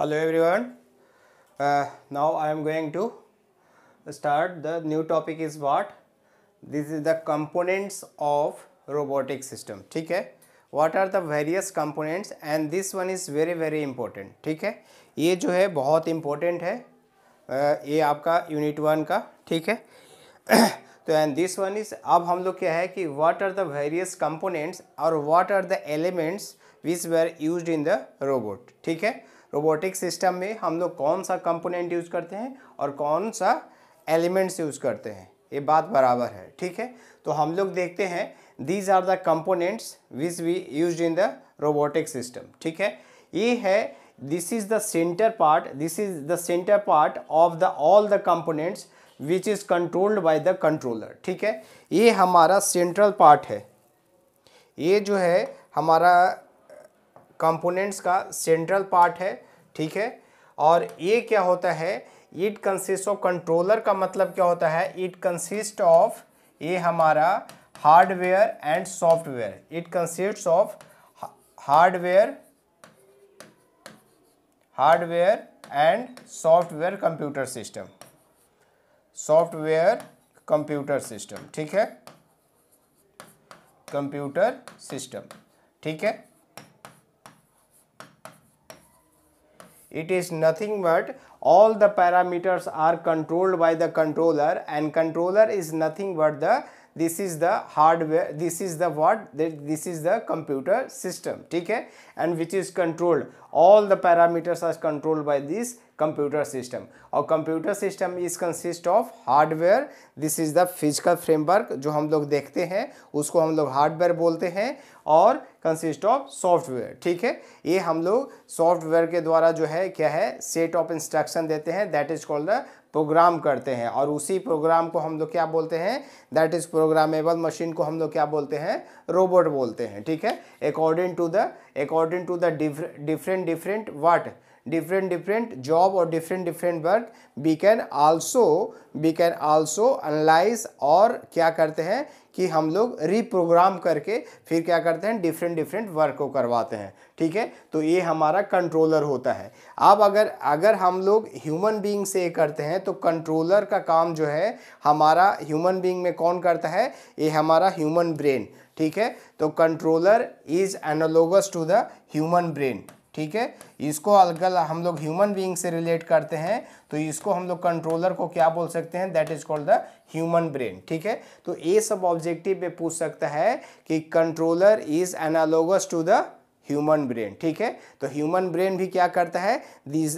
hello everyone uh, now i am going to start the new topic is what this is the components of robotic system ठीक है what are the various components and this one is very very important ठीक है ये जो है बहुत important है uh, ये आपका यूनिट वन का ठीक है तो एंड दिस वन इज़ अब हम लोग क्या है कि what are the various components और what are the elements which were used in the robot ठीक है रोबोटिक सिस्टम में हम लोग कौन सा कंपोनेंट यूज़ करते हैं और कौन सा एलिमेंट्स यूज़ करते हैं। ये बात बराबर है, ठीक है? तो हम लोग देखते हैं these are the components which we use in the robotic system ठीक है? ये है this is the centre part this is the centre part of the all the components which is controlled by the controller ठीक है? ये हमारा central part है। ये जो है, हमारा कंपोनेंट्स का सेंट्रल पार्ट है, ठीक है? और ये क्या होता है? इट कंसिस्ट ऑफ़ कंट्रोलर का मतलब क्या होता है? इट कंसिस्ट ऑफ़ ये हमारा hardware and software it consist of hardware hardware and software computer system software computer system ठीक है? कंप्यूटर सिस्टम ठीक है? it is nothing but all the parameters are controlled by the controller and controller is nothing but the this is the hardware this is the what this is the computer system okay and which is controlled. All the parameters are controlled by this computer system. और computer system is consist of hardware. This is the physical framework जो हम लोग देखते हैं, उसको हम लोग hardware बोलते हैं और कंसिस्ट ऑफ़ सॉफ्टवेयर ठीक है? ये हम लोग सॉफ्टवेयर के द्वारा जो है, क्या है? सेट ऑफ़ इंस्ट्रक्शन देते हैं that is called the program करते हैं। और उसी प्रोग्राम को हम लोग क्या बोलते हैं? दैट इज़ प्रोग्रामेबल मशीन को हम लोग क्या बोलते हैं? रोबोट बोलते हैं, ठीक है? According to the according to the different different what different different job or different different work, we can also, we can also analyze और क्या करते हैं कि हम लोग रिप्रोग्राम करके फिर क्या करते हैं? डिफरेंट डिफरेंट वर्क को करवाते हैं। ठीक है? तो ये हमारा कंट्रोलर होता है। अब अगर अगर हम लोग ह्यूमन बीइंग से करते हैं तो कंट्रोलर का काम जो है, हमारा ह्यूमन बीइंग में कौन करता है? ये हमारा ह्यूमन ब्रेन ठीक है? तो controller is analogous to the human brain ठीक है? इसको अगर हम लोग ह्यूमन बीइंग से रिलेट करते हैं तो इसको हम लोग कंट्रोलर को क्या बोल सकते हैं? That is called the human brain ठीक है? तो ये सब ऑब्जेक्टिव पे पूछ सकता है कि controller is analogous to the human brain ठीक है? तो ह्यूमन ब्रेन भी क्या करता है? This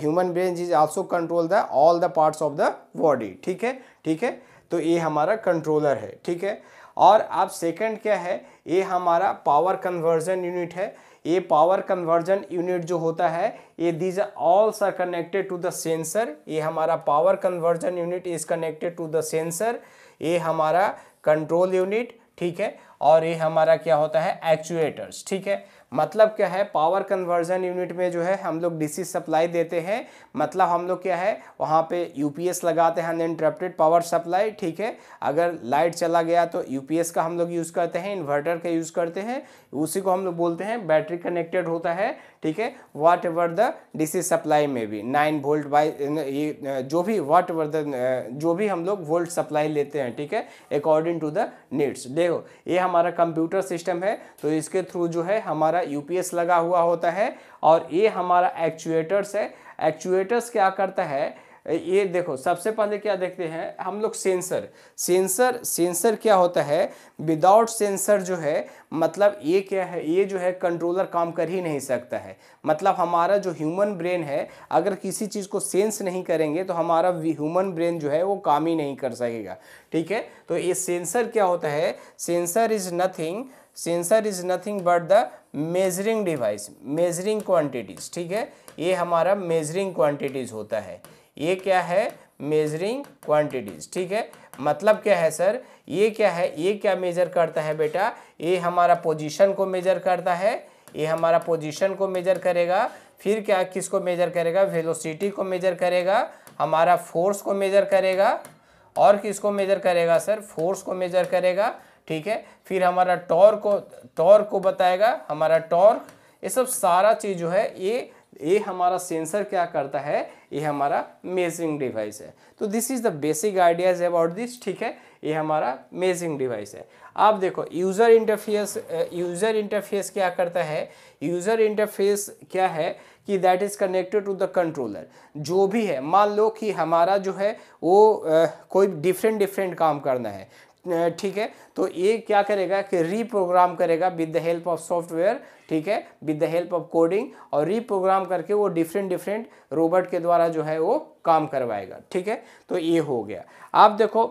human brain is also control the all the parts of the body ठीक है? ठीक है? तो ये हमारा कंट्रोलर है, ठीक है? और अब सेकंड क्या है? ये हमारा पावर कन्वर्जन यूनिट है। ये पावर कन्वर्जन यूनिट जो होता है ये these all are connected to the sensor ये हमारा power conversion unit is connected to the sensor ये हमारा कंट्रोल यूनिट ठीक है? और ये हमारा क्या होता है? एक्चुएटर्स ठीक है? मतलब क्या है? पावर कन्वर्जन यूनिट में जो है, हम लोग डीसी सप्लाई देते हैं। मतलब हम लोग क्या है, वहाँ पे यूपीएस लगाते हैं अनइंटरप्टेड पावर सप्लाई ठीक है? अगर लाइट चला गया तो यूपीएस का हम लोग यूज़ करते हैं इन्वर्टर का यूज़ करते हैं। उसी को हम लोग बोलते हैं बैटरी कनेक्टेड होता है। ठीक है? Whatever the DC supply में भी? नाइन वोल्ट बाई ये जो भी वाट एवर द जो भी हम लोग वोल्ट सप्लाई लेते हैं, ठीक है? अकॉर्डिंग टू द नीड्स देखो, ये हमारा कंप्यूटर सिस्टम है तो इसके थ्रू जो है, हमारा यूपीएस लगा हुआ होता है, और ये हमारा एक्चुएटर्स है। एक्चुएटर्स क्या करता है? ये देखो, सबसे पहले क्या देखते हैं, हम लोग सेंसर। सेंसर सेंसर क्या होता है विदाउट सेंसर जो है मतलब ये क्या है, ये जो है कंट्रोलर काम कर ही नहीं सकता है। मतलब हमारा जो ह्यूमन ब्रेन है, अगर किसी चीज़ को सेंस नहीं करेंगे तो हमारा ह्यूमन ब्रेन जो है, वो काम ही नहीं कर सकेगा। ठीक है? तो ये सेंसर क्या होता है sensor is nothing sensor is nothing but the measuring device measuring quantities ठीक है? ये हमारा मेजरिंग क्वांटिटीज़ होता है। ये क्या है? मेजरिंग क्वांटिटीज़ ठीक है? मतलब क्या है सर ये क्या है? ये क्या मेजर करता है बेटा? ये हमारा पोजीशन को मेजर करता है। ये हमारा पोजीशन को मेजर करेगा। फिर क्या, किसको मेजर करेगा? वेलोसिटी को मेजर करेगा। हमारा फोर्स को मेजर करेगा। और किसको मेजर करेगा सर फोर्स को मेजर करेगा, ठीक है? फिर हमारा टॉर्क को टॉर्क को बताएगा। हमारा टॉर्क ये सब सारा चीज़ जो है, ये ये हमारा सेंसर क्या करता है? ये हमारा मेजरिंग डिवाइस है। तो this is the basic ideas about this ठीक है? ये हमारा मेजरिंग डिवाइस है। आप देखो यूज़र इंटरफेस यूज़र इंटरफेस क्या करता है? यूज़र इंटरफेस क्या है? कि that is connected to the controller जो भी है मान लो कि हमारा जो है वो uh, कोई डिफरेंट डिफरेंट काम करना है। ठीक है? तो ये क्या करेगा कि रीप्रोग्राम करेगा with the help of software ठीक है? With the help of coding और रीप्रोग्राम करके वो डिफरेंट डिफरेंट रोबोट के द्वारा जो है वो काम करवाएगा, ठीक है? तो ये हो गया। आप देखो,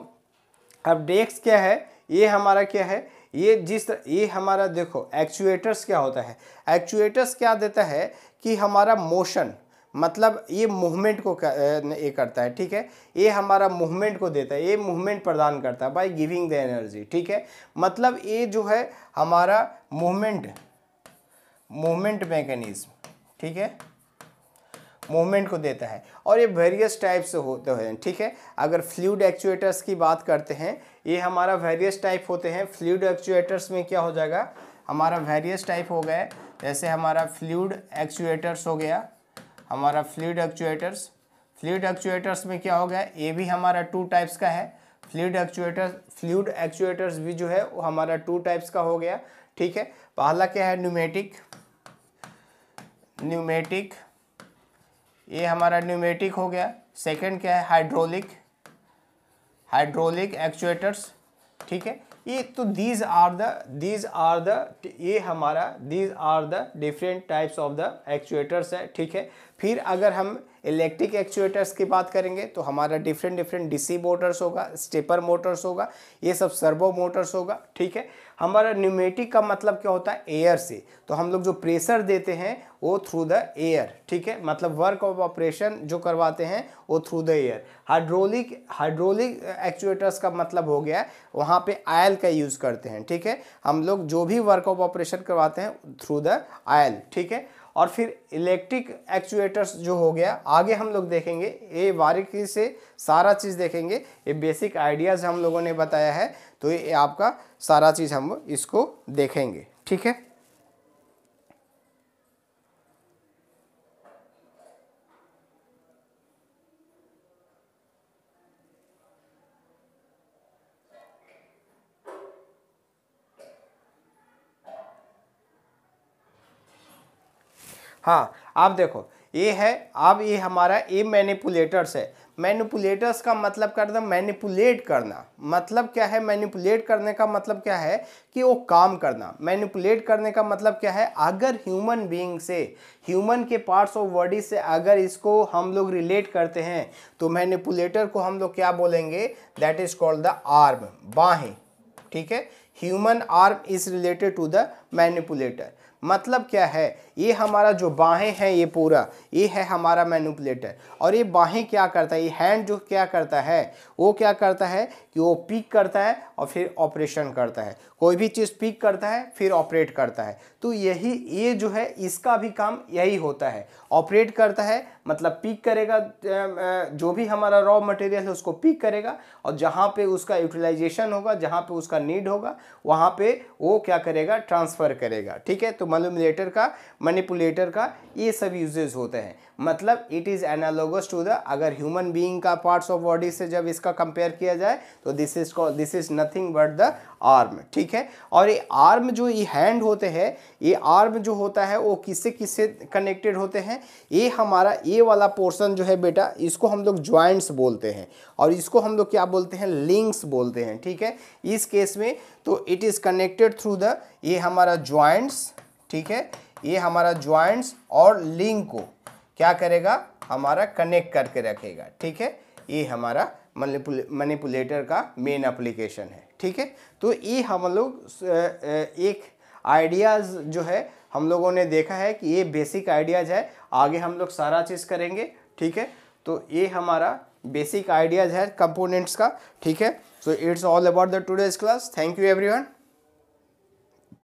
अब डेस्क क्या है? ये हमारा क्या है? ये जिस ये हमारा देखो एक्चुएटर्स क्या होता है? एक्चुएटर्स क्या देता है कि हमारा मोशन मतलब ये मूवमेंट को ये करता है, ठीक है? ये हमारा मूवमेंट को देता है, ये मूवमेंट प्रदान करता है बाय गिविंग द एनर्जी ठीक है? मतलब ये जो है हमारा मूवमेंट मूवमेंट मैकेनिज्म ठीक है? मूवमेंट को देता है और ये वेरियस टाइप से होते हैं, ठीक है? अगर फ्लूड एक्चुएटर्स की बात करते हैं, ये हमारा वेरियस टाइप होते हैं। फ्लूड एक्चुएटर्स में क्या हो जाएगा? हमारा वेरियस टाइप हो गया जैसे हमारा फ्लूड एक्चुएटर्स हो गया हमारा फ्लूड एक्चुएटर्स फ्लूड एक्चुएटर्स में क्या हो गया? ये भी हमारा टू टाइप्स का है। फ्लूड एक्चुएटर्स फ्लूड एक्चुएटर्स भी जो है, वो हमारा टू टाइप्स का हो गया। ठीक है? पहला क्या है? न्यूमेटिक न्यूमेटिक ये हमारा न्यूमेटिक हो गया। सेकंड क्या है? हाइड्रोलिक हाइड्रोलिक एक्चुएटर्स ठीक है? ये तो these are the these are the ये हमारा these are the different types of the actuators है, ठीक है? फिर अगर हम इलेक्ट्रिक एक्चुएटर्स की बात करेंगे तो हमारा डिफरेंट डिफरेंट डीसी मोटर्स होगा स्टेपर मोटर्स होगा, ये सब सर्वो मोटर्स होगा, ठीक है? हमारा न्यूमेटिक का मतलब क्या होता है? एयर से। तो हम लोग जो प्रेशर देते हैं, वो थ्रू द एयर ठीक है? मतलब वर्क ऑफ़ ऑपरेशन जो करवाते हैं, वो through the air hydraulic hydraulic actuators का मतलब हो गया वहाँ पे आयल का यूज़ करते हैं, ठीक है? हम लोग जो भी वर्क ऑफ़ ऑपरेशन करवाते हैं थ्रू द आयल ठीक है? और फिर इलेक्ट्रिक एक्चुएटर्स जो हो गया, आगे हम लोग देखेंगे, ये बारीकी से सारा चीज़ देखेंगे। ये बेसिक आइडियाज़ हम लोगों ने बताया है। तो ये आपका सारा चीज़ हम इसको देखेंगे ठीक है? हाँ आप देखो ये है, अब ये हमारा ए मैनिपुलेटर्स है। मैनिपुलेटर्स का मतलब करना मैनिपुलेट करना। मतलब क्या है? मैनिपुलेट करने का मतलब क्या है? कि वो काम करना। मैनिपुलेट करने का मतलब क्या है? अगर ह्यूमन बीइंग से ह्यूमन के पार्ट्स ऑफ़ बॉडी से अगर इसको हम लोग रिलेट करते हैं तो मैनिपुलेटर को हम लोग क्या बोलेंगे? That is called the arm बाहें। ठीक है? Human arm is related to the manipulator मतलब क्या है? ये हमारा जो बाहें हैं, ये पूरा, ये है हमारा मैनुपलेटर और ये बाहें क्या करता है? ये हैंड जो क्या करता है? वो क्या करता है कि वो पिक करता है और फिर ऑपरेशन करता है. कोई भी चीज़ पिक करता है, फिर ऑपरेट करता है. तो यही, ये जो है, इसका भी काम यही होता है. ऑपरेट करता है मतलब पिक करेगा जो भी हमारा रॉ मटेरियल है, उसको पिक करेगा और जहाँ पे उसका यूटिलाइजेशन होगा, जहाँ पे उसका नीड होगा, वहाँ पे वो क्या करेगा? ट्रांसफ़र करेगा. ठीक है? तो मनुमुलेटर का मनीपुलेटर का, ये सब यूजेज होते हैं। मतलब it is analogous to the अगर ह्यूमन बीइंग का पार्ट्स ऑफ़ बॉडी से जब इसका कंपेयर किया जाए तो this is call this is nothing but the arm ठीक है? और ये आर्म जो ये हैंड होते हैं, ये आर्म जो होता है, वो किससे किससे कनेक्टेड होते हैं? ये हमारा, ये वाला पोर्सन जो है बेटा, इसको हम लोग ज्वाइंट्स बोलते हैं। और इसको हम लोग क्या बोलते हैं? लिंक्स बोलते हैं, ठीक है? इस केस में तो it is connected through the ये हमारा ज्वाइंट्स ठीक है? ये हमारा ज्वाइंट्स और लिंक को क्या करेगा? हमारा कनेक्ट करके रखेगा, ठीक है? ये हमारा मनीपुलेटर का मेन एप्लीकेशन है, ठीक है? तो ये हम लोग एक आइडियाज़ जो है, हम लोगों ने देखा है कि ये बेसिक आइडियाज़ है। आगे हम लोग सारा चीज़ करेंगे, ठीक है? तो ये हमारा बेसिक आइडियाज़ है कंपोनेंट्स का, ठीक है? So it's all about the today's class thank you everyone